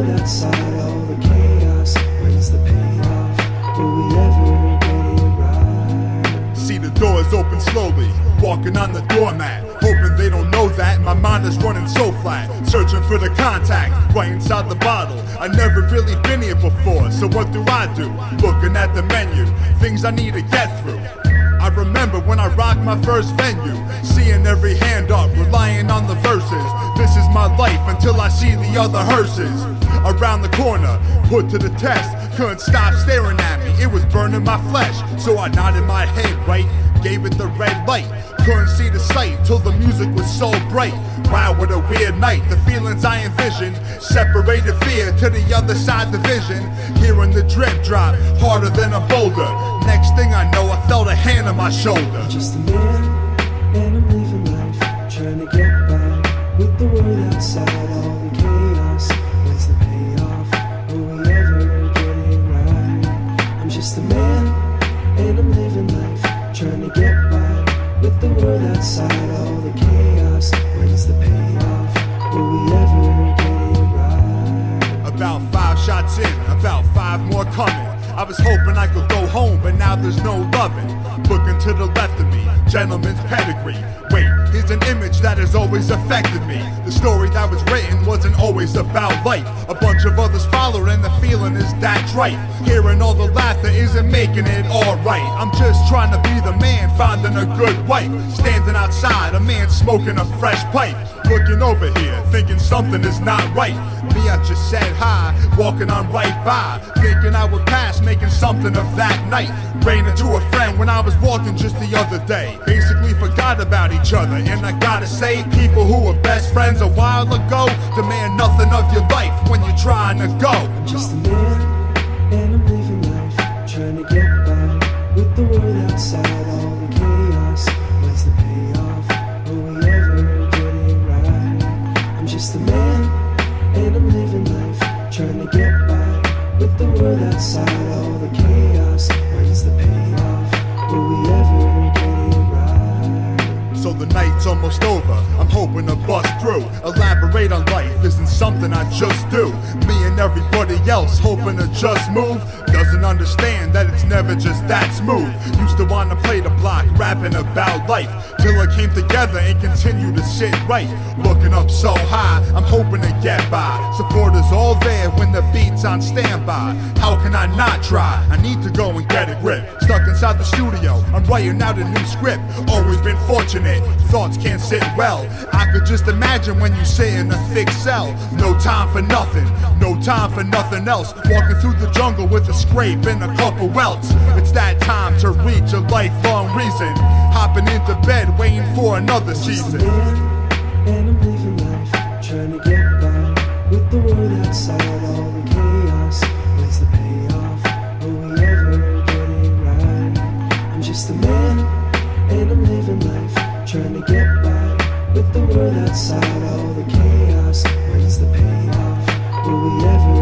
the? See the doors open slowly, walking on the doormat. Hoping they don't know that my mind is running so flat. Searching for the contact right inside the bottle. I never really been here before, so what do I do? Looking at the menu, things I need to get through. I remember when I rocked my first venue, seeing every hand up, relying until I see the other hearses. Around the corner, put to the test, couldn't stop staring at me. It was burning my flesh, so I nodded my head right, gave it the red light. Couldn't see the sight till the music was so bright. Wow, what a weird night. The feelings I envisioned separated fear to the other side division. Hearing the drip drop harder than a boulder. Next thing I know, I felt a hand on my shoulder. Just a man, and I'm living life, trying to get the world outside all the chaos. The payoff? Will we ever get it right? I'm just a man, and I'm living life, trying to get by with the world outside all the chaos. The payoff? Will we ever get it right? About five shots in, about five more coming. I was hoping I could go home, but now there's no loving. Looking to the left of me, gentleman's pedigree. Wait, here's an image that has always affected me. The story that was written wasn't always about life. A bunch of others followed, and the feeling is that's right. Hearing all the laughter isn't making it alright. I'm just trying to be the man, finding a good wife. Standing outside, a man smoking a fresh pipe. Looking over here, thinking something is not right. Me, I just said hi, walking on right by. Thinking I would pass, making something of that night. Ran into a friend when I was walking just the other day. Basically forgot about each other, and I gotta say, people who were best friends a while ago demand nothing of your life when you're trying to go. I'm just a man, and I'm living life, trying to get by with the world outside all the chaos. When's the payoff? Will we ever get it right? I'm just a man, and I'm living life, trying to get by with the world outside through. Isn't something I just do. Me and everybody else hoping to just move. Doesn't understand that it's never just that smooth. Used to wanna play the block, rapping about life. Till it came together and continued to sit right. Looking up so high, I'm hoping to get by. Supporters all there when the beat's on standby. How can I not try? I need to go and get a grip. Stuck inside the studio, I'm writing out a new script. Always been fortunate, thoughts can't sit well. I could just imagine when you sit in a thick cell. No time for nothing, no time for nothing else. Walking through the jungle with a scrape and a couple welts. It's that time to reach a lifelong reason. Hopping into bed, waiting for another season. and I'm living life, trying to get by with the world outside all the chaos. When's the payoff? Will we ever get it right? I'm just a man, and I'm living life, trying to get by with the world outside all is the pain? Will we ever?